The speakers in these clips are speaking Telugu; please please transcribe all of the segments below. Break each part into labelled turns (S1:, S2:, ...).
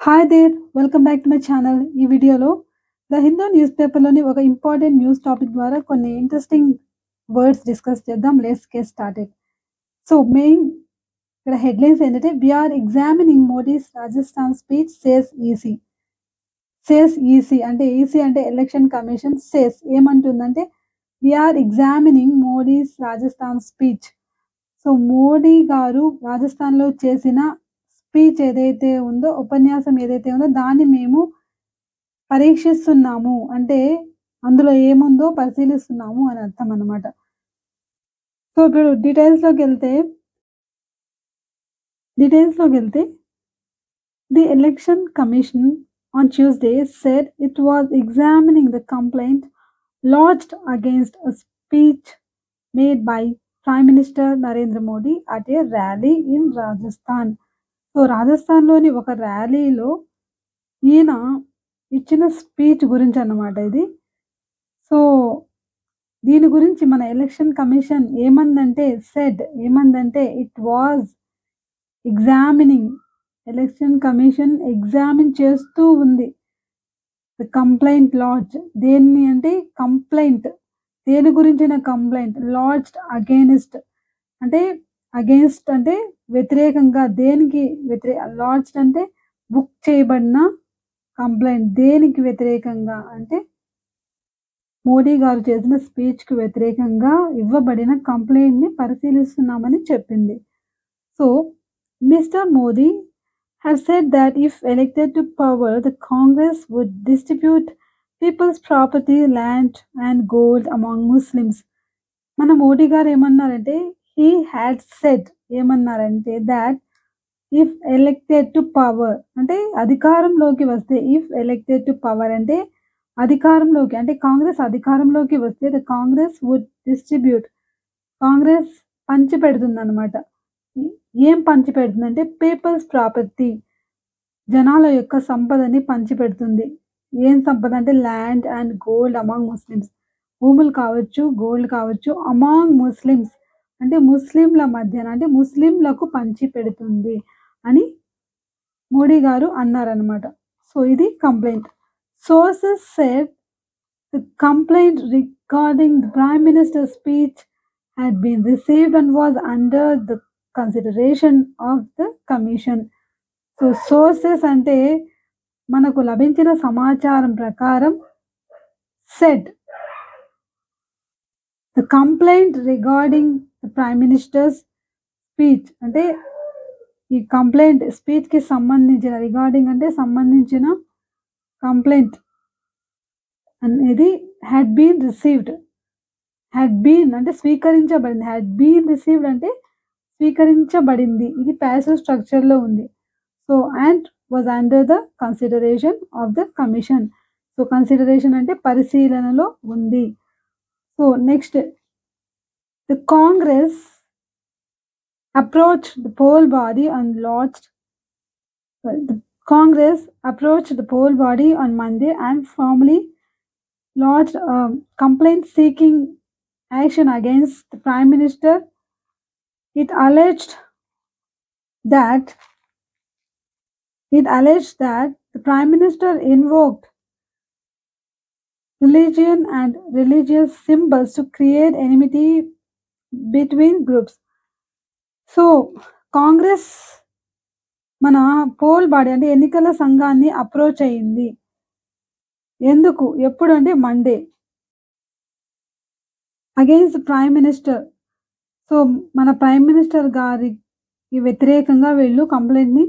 S1: Hi there welcome back to my channel ఈ వీడియోలో ద హిందూ న్యూస్ పేపర్లోని ఒక ఇంపార్టెంట్ న్యూస్ టాపిక్ ద్వారా కొన్ని ఇంట్రెస్టింగ్ వర్డ్స్ డిస్కస్ చేద్దాం. Let's get started so main ఇక్కడ హెడ్లైన్స్ ఏంటంటే we're examining Modi's Rajasthan speech says EC says EC అంటే ఈసీ అంటే ఎలక్షన్ కమిషన్ సేస్ ఏమంటుందంటే we're examining Modi's Rajasthan speech so Modi గారు రాజస్థాన్లో చేసిన స్పీచ్ ఏదైతే ఉందో ఉపన్యాసం ఏదైతే ఉందో దాన్ని మేము పరీక్షిస్తున్నాము. అంటే అందులో ఏముందో పరిశీలిస్తున్నాము అని అర్థం అన్నమాట. సో ఇప్పుడు డీటెయిల్స్లోకి వెళ్తే డీటెయిల్స్లోకి వెళ్తే the election commission on Tuesday said it was examining the complaint lodged against speech made by prime minister Narendra Modi at a rally in Rajasthan so రాజస్థాన్లోని ఒక ర్యాలీలో ఈయన ఇచ్చిన స్పీచ్ గురించి అన్నమాట ఇది. సో దీని గురించి మన ఎలక్షన్ కమిషన్ ఏమందంటే said ఏమందంటే it was examining election commission examine చేస్తూ ఉంది. ద కంప్లైంట్ లాడ్జ్ దేన్ని అంటే కంప్లైంట్ దేని గురించిన కంప్లైంట్ లాడ్జ్డ్ అగేనిస్ట్ అంటే అగేన్స్ట్ అంటే వ్యతిరేకంగా దేనికి వ్యతిరే లాడ్జ్డ్ అంటే బుక్ చేయబడిన కంప్లైంట్ దేనికి వ్యతిరేకంగా అంటే మోడీ గారు చేసిన స్పీచ్కి వ్యతిరేకంగా ఇవ్వబడిన కంప్లైంట్ని పరిశీలిస్తున్నామని చెప్పింది so mister Modi has said that if elected to power, the Congress would distribute people's property, land, and gold among Muslims. మన మోడీ గారు ఏమన్నారంటే హీ హ్యాడ్ సెట్ ఏమన్నారంటే that if elected to power అంటే అధికారంలోకి వస్తే ఇఫ్ ఎలెక్టెడ్ టు పవర్ అంటే అధికారంలోకి అంటే కాంగ్రెస్ అధికారంలోకి వస్తే the Congress would distribute Congress పంచి పెడుతుంది అనమాట ఏం పంచి పెడుతుందంటే పీపుల్స్ ప్రాపర్టీ జనాల యొక్క సంపదని పంచి పెడుతుంది ఏం సంపద అంటే land and gold among Muslims భూములు కావచ్చు గోల్డ్ కావచ్చు అమాంగ్ ముస్లిమ్స్ అంటే ముస్లింల మధ్యన అంటే ముస్లింలకు పంచి పెడుతుంది అని మోడీ గారు అన్నారనమాట సో ఇది complaint. Sources said the complaint regarding the prime minister speech had been received and was under the consideration of the commission. So sources అంటే మనకు లభించిన సమాచారం ప్రకారం said the complaint regarding prime minister's speech అంటే ఈ కంప్లైంట్ స్పీచ్కి సంబంధించిన రిగార్డింగ్ అంటే సంబంధించిన కంప్లైంట్ అనేది had been received had been అంటే స్వీకరించబడింది. హ్యాడ్ బీన్ రిసీవ్డ్ అంటే స్వీకరించబడింది. ఇది ప్యాసివ్ స్ట్రక్చర్లో ఉంది. So and was under the consideration of the commission so consideration అంటే పరిశీలనలో ఉంది. So next The Congress approached the poll body and lodged. Well, the Congress approached the poll body on Monday and formally lodged a complaint seeking action against the Prime Minister. It alleged that it alleged that the Prime Minister invoked religion and religious symbols to create enmity between groups so Congress మన పోల్ బాడీ అంటే ఎన్నికల సంఘాన్ని అప్రోచ్ అయ్యింది. ఎందుకు? ఎప్పుడు అంటే Monday against prime minister so మన ప్రైమ్ మినిస్టర్ గారికి వ్యతిరేకంగా వీళ్ళు కంప్లైంట్ని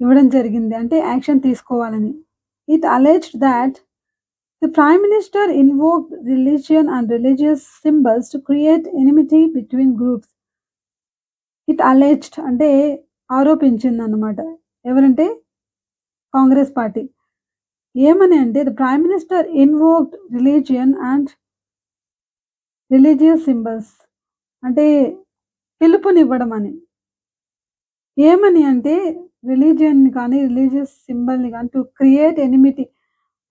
S1: ఇవ్వడం జరిగింది. అంటే యాక్షన్ తీసుకోవాలని. It alleged that The prime minister invoked religion and religious symbols to create enmity between groups it alleged అంటే ఆరోపించింది అన్నమాట ఎవరంటే? కాంగ్రెస్ పార్టీ. ఏమని అంటే the prime minister invoked religion and religious symbols అంటే పిలుపునివ్వడం అని ఏమని అంటే రిలీజియన్ని కానీ రిలీజియస్ సింబల్ని కానీ టు క్రియేట్ ఎనిమిటీ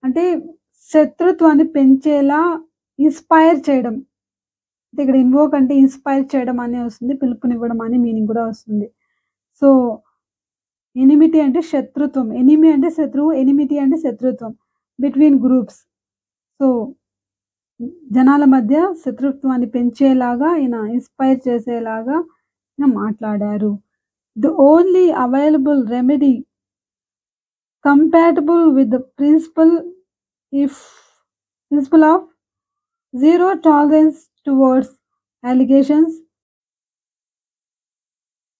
S1: అంటే శత్రుత్వాన్ని పెంచేలా ఇన్స్పైర్ చేయడం. ఇక్కడ ఇన్వోక్ అంటే ఇన్స్పైర్ చేయడం అనే వస్తుంది పిలుపునివ్వడం అని మీనింగ్ కూడా వస్తుంది. సో ఎనిమిటీ అంటే శత్రుత్వం. ఎనిమి అంటే శత్రువు ఎనిమిటీ అంటే శత్రుత్వం బిట్వీన్ గ్రూప్స్ సో జనాల మధ్య శత్రుత్వాన్ని పెంచేలాగా ఈయన ఇన్స్పైర్ చేసేలాగా ఈయన మాట్లాడారు. The only available remedy compatible with principle if principle of zero tolerance towards allegations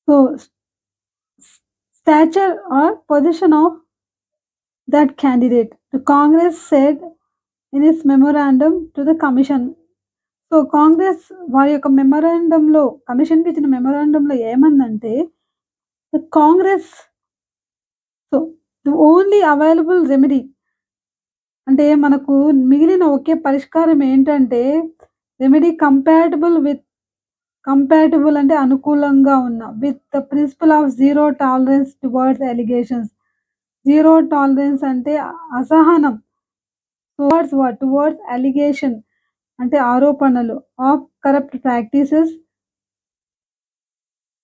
S1: so stature or position of that candidate the congress said in its memorandum to the commission so Congress వారి యొక్క మెమరాండంలో కమిషన్కి ఇచ్చిన మెమరాండంలో ఏమందంటే Congress so the only available remedy అంటే మనకు మిగిలిన ఒకే పరిష్కారం ఏంటంటే రెమెడీ కంపాటబుల్ విత్ కంపాటబుల్ అంటే అనుకూలంగా ఉన్న with the principle of zero tolerance towards allegations zero tolerance అంటే అసహనం టువర్డ్స్ వాట్ టువర్డ్స్ అలిగేషన్ అంటే ఆరోపణలు. Of corrupt practices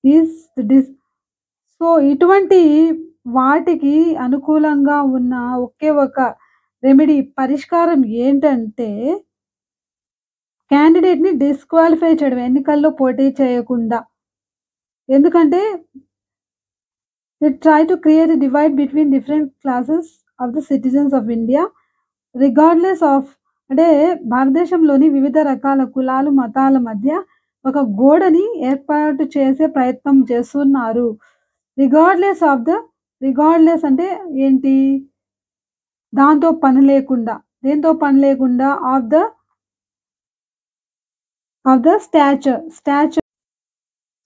S1: is this so ఇటువంటి వాటికి అనుకూలంగా ఉన్న ఒకే ఒక రెమెడీ పరిష్కారం ఏంటంటే క్యాండిడేట్ని డిస్క్వాలిఫై చేయడం ఎన్నికల్లో పోటీ చేయకుండా. ఎందుకంటే try to create divide between different classes of the citizens of India. Regardless of అంటే భారతదేశంలోని వివిధ రకాల కులాలు మతాల మధ్య ఒక గోడని ఏర్పాటు చేసే ప్రయత్నం చేస్తున్నారు. రిగార్డ్లెస్ ఆఫ్ ద రిగార్డ్లెస్ అంటే ఏంటి? దాంతో పని లేకుండా దేంతో పని లేకుండా of the of the stature stature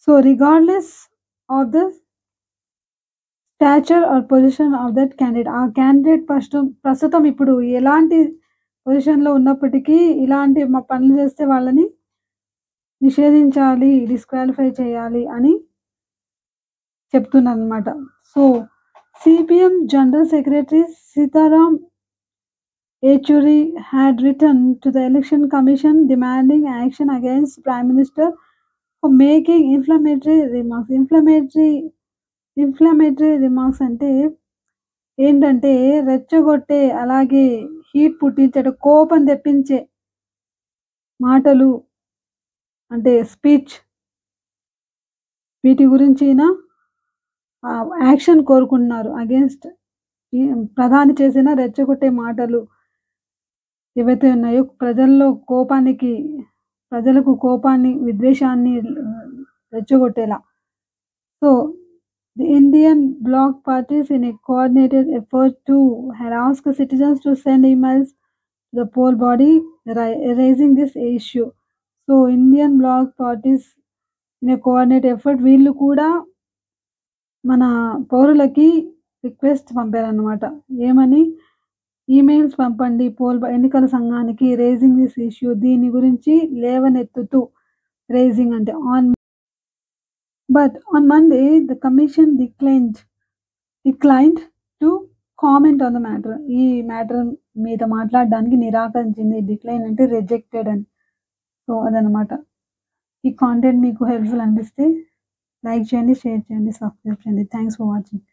S1: so regardless of the stature or position of that candidate ఆ క్యాండిడేట్ ప్రస్తుతం ప్రస్తుతం ఇప్పుడు ఎలాంటి పొజిషన్లో ఉన్నప్పటికీ ఇలాంటి మా పనులు చేస్తే వాళ్ళని నిషేధించాలి డిస్క్వాలిఫై చేయాలి అని చెప్తున్నాను అనమాట so CPM general secretary Sitaram Yechury had written to the election commission demanding action against prime minister for making inflammatory remarks inflammatory inflammatory remarks అంటే ఏంటంటే రెచ్చగొట్టే అలాగే హీట్ పుట్టించే కోపం తెప్పించే మాటలు అంటే స్పీచ్ వీటి గురించి గురించిన యాక్షన్ కోరుకుంటున్నారు అగేన్స్ట్ ప్రధాని చేసిన రెచ్చగొట్టే మాటలు ఏవైతే ఉన్నాయో ప్రజల్లో కోపానికి ప్రజలకు కోపాన్ని విద్వేషాన్ని రెచ్చగొట్టేలా. So the Indian bloc parties in a coordinated effort to harass citizens to send emails the poll body raising this issue so Indian bloc parties in a coordinated effort వీళ్ళు కూడా మన పౌరులకి రిక్వెస్ట్ పంపారనమాట ఏమని? ఈమెయిల్స్ పంపండి. పోల్ ఎన్నికల సంఘానికి రేజింగ్ దిస్ ఇష్యూ దీని గురించి లేవనెత్తుతూ రేజింగ్ అంటే on but on Monday the commission declined declined to comment on the matter ఈ మ్యాటర్ మీద మాట్లాడడానికి నిరాకరించింది. డిక్లైన్ అంటే రిజెక్టెడ్ అని. సో అదనమాట ఈ కాంటెంట్ మీకు హెల్ప్ఫుల్ అనిపిస్తే లైక్ చేయండి షేర్ చేయండి సబ్స్క్రైబ్ చేయండి థ్యాంక్స్ ఫర్ వాచింగ్